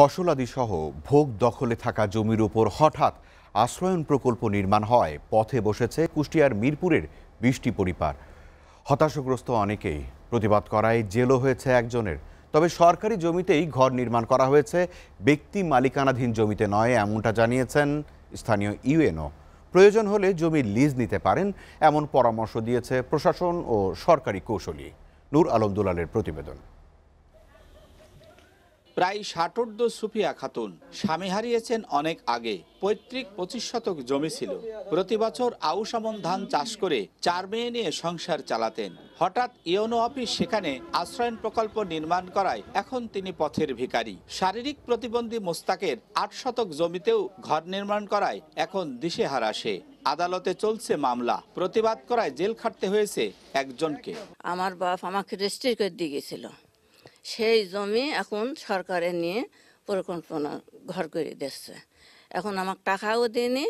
ফসলাদি সহ ভোগ দখলে থাকা জমির উপর হঠাৎ আশ্রয়ন প্রকল্প নির্মাণ হয়। পথে বসেছে কুষ্টিয়ার মিরপুরের বৃষ্টি পরিবার হতাশাগ্রস্ত অনেকেই প্রতিবাদ করায় জেলও হয়েছে একজনের। তবে সরকারি জমিতেই ঘর নির্মাণ করা হয়েছে। ব্যক্তি মালিকানাধীন জমিতে নয় এমনটা জানিয়েছেন স্থানীয় ইউএনও। প্রয়োজন হলে জমি লিজ নিতে পারেন, এমন পরামর্শ দিয়েছে প্রশাসন ও সরকারি কৌশলী। নূর আলম দুলালের প্রতিবেদন। প্রায় ষাটোর্ধ সুফিয়া খাতুন। স্বামী হারিয়েছেন অনেক আগে। পৈতৃক পঁচিশ শতক জমি ছিল। প্রতি বছর আউশ আমন ধান চাষ করে চার মেয়ে নিয়ে সংসার চালাতেন। হঠাৎ ইওনো অফিস সেখানে আশ্রয়ন প্রকল্প নির্মাণ করায় এখন তিনি পথের ভিখারি। শারীরিক প্রতিবন্ধী মোস্তাকের আট শতক জমিতেও ঘর নির্মাণ করায় এখন দিশেহারা সে। আদালতে চলছে মামলা। প্রতিবাদ করায় জেল খাটতে হয়েছে একজনকে। আমার বাপ আমাকে রেজিস্ট্রি করে দিয়ে গেছিল। সেই জমি এখন সরকারে নিয়ে পরিকল্পনা ঘর করে দিচ্ছে। এখন আমার টাকাও দিইনি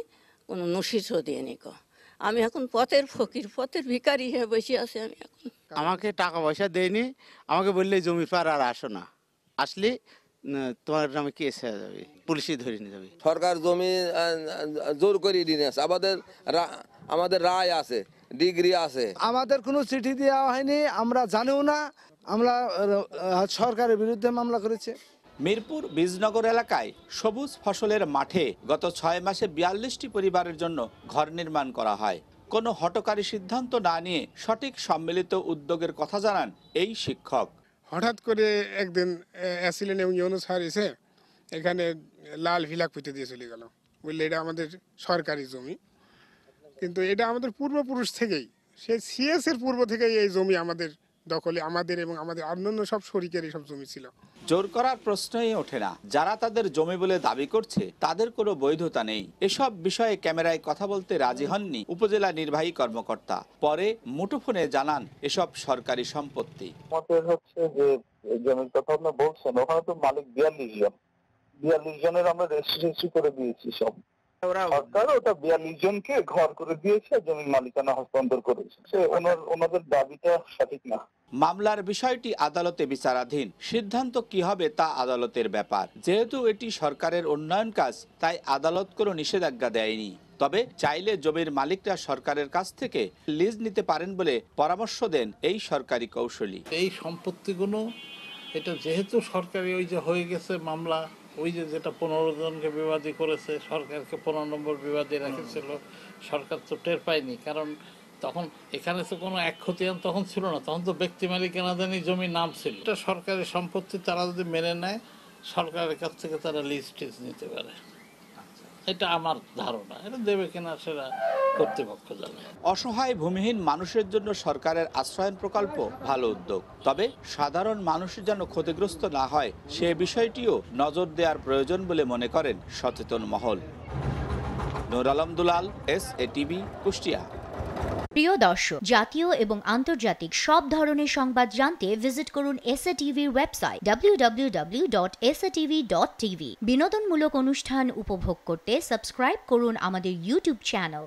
কোনো নোটিশও দিইনি কো আমি এখন পথের ফকির পথের ভিখারি হয়ে বসে আছি আমি এখন। আমাকে টাকা পয়সা দেয়নি আমাকে বললে জমি পার আর আসো না। আসলে তোমার নামে কেস হয়ে যাবে পুলিশে ধরে নিয়ে যাবে। সরকার জমি জোর করে দিনে আছে আমাদের আমাদের রায় আছে ডিগ্রি আছে। আমাদের কোনো চিঠি দেওয়া হয়নি আমরা জানিও না। আমরা সরকারের বিরুদ্ধে মামলা করেছে। মিরপুর বীজনগর এলাকায় সবুজ ফসলের মাঠে গত ছয় মাসে বিয়াল্লিশটি পরিবারের জন্য ঘর নির্মাণ করা হয়। কোনো হটকারী সিদ্ধান্ত না নিয়ে সঠিক সম্মিলিত উদ্যোগের কথা জানান এই শিক্ষক। হঠাৎ করে একদিন অ্যাসিলেন এবং ইউনুস স্যার এসে এখানে লাল ফিলাক পুঁতে দিয়ে চলে গেল। বললে এটা আমাদের সরকারি জমি। কিন্তু এটা আমাদের পূর্বপুরুষ থেকেই সে সিএস এর পূর্ব থেকেই এই জমি আমাদের দখলে আমাদের এবং আমাদের অন্যান্য সব শরিকের সব জমি ছিল। জোর করার প্রশ্নই ওঠে না। যারা তাদের জমি বলে দাবি করছে তাদের কোনো বৈধতা নেই। এসব বিষয়ে ক্যামেরায় কথা বলতে রাজি হননি উপজেলা নির্বাহী কর্মকর্তা। পরে মুঠোফোনে জানান এসব সরকারি সম্পত্তি। হচ্ছে যে জমির কথা আপনি বলছেন ওখানে তো মালিক বিয়াল্লিশ জন। বিয়াল্লিশ জনের আমরা রেজিস্ট্রি করে দিয়েছি সব। সরকার ওটা বিয়াল্লিশ জনকে ঘর করে দিয়েছে জমির মালিকানা হস্তান্তর করেছে। ওনার ওনাদের দাবিটা সঠিক না। মামলার বিষয়টি আদালতে বিচারাধীন। সিদ্ধান্ত কি হবে তা আদালতের ব্যাপার। যেহেতু এটি সরকারের উন্নয়ন কাজ, তাই আদালত কোনো নিষেধাজ্ঞা দেয়নি। তবে চাইলে জমির মালিকরা সরকারের কাছ থেকে লিজ নিতে পারেন বলে পরামর্শ দেন এই সরকারি কৌশলী। এই সম্পত্তিগুলো, এটা যেহেতু সরকারি, ওই যে হয়ে গেছে মামলা, ওই যে যেটা পনেরো জনকে বিবাদী করেছে, সরকারকে পনেরো নম্বর বিবাদী রেখেছিল, সরকার তো টের পায়নি। কারণ তখন এখানে তো কোনো এক খতিয়ান তখন ছিল না তখন তো ব্যক্তি মালিকানাদানি জমি নাম ছিল। এটা সরকারি সম্পত্তি তারা যদি মেনে নেয় সরকারের কাছ থেকে তারা লিস্ট টিজ নিতে পারে। এটা আমার ধারণা এটা দেবে কিনা সেটা কর্তৃপক্ষ জানে। অসহায় ভূমিহীন মানুষের জন্য সরকারের আশ্রয়ন প্রকল্প ভালো উদ্যোগ। তবে সাধারণ মানুষ যেন ক্ষতিগ্রস্ত না হয় সে বিষয়টিও নজর দেওয়ার প্রয়োজন বলে মনে করেন সচেতন মহল। Nur Alam Dulal S A TV Kushtia. প্রিয় দর্শক, জাতীয় এবং আন্তর্জাতিক সব ধরনের সংবাদ জানতে ভিজিট করুন এসএ টিভির ওয়েবসাইট www.satv.tv বিনোদনমূলক অনুষ্ঠান উপভোগ করতে সাবস্ক্রাইব করুন আমাদের ইউটিউব চ্যানেল।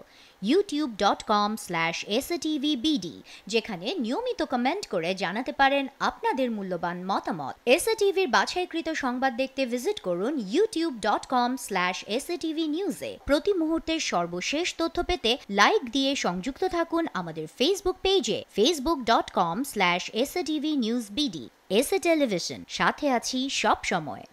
youtube.com/satvbd যেখানে নিয়মিত কমেন্ট করে জানাতে পারেন আপনাদের মূল্যবান মতামত। এসএ টিভির বাছাইকৃত সংবাদ দেখতে ভিজিট করুন youtube.com/satvnews-এ প্রতি মুহূর্তের সর্বশেষ তথ্য পেতে লাইক দিয়ে সংযুক্ত থাকুন আমাদের ফেসবুক পেজে facebook.com/satvnewsbd এসএ টেলিভিশন সাথে আছি সব সময়